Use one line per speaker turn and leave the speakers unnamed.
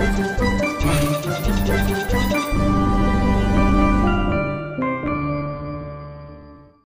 Thank you.